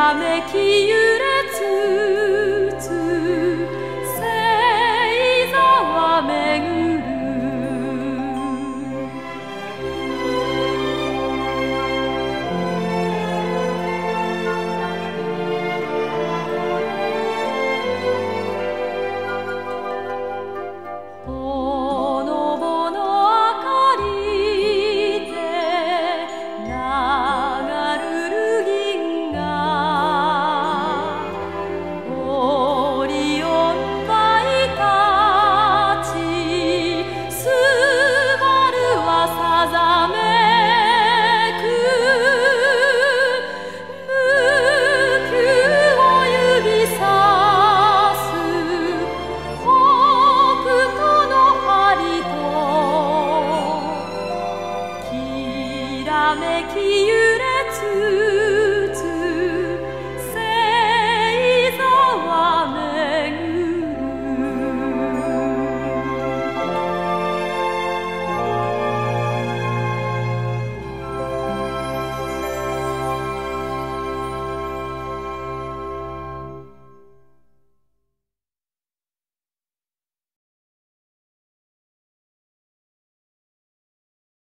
jamais qui eût make you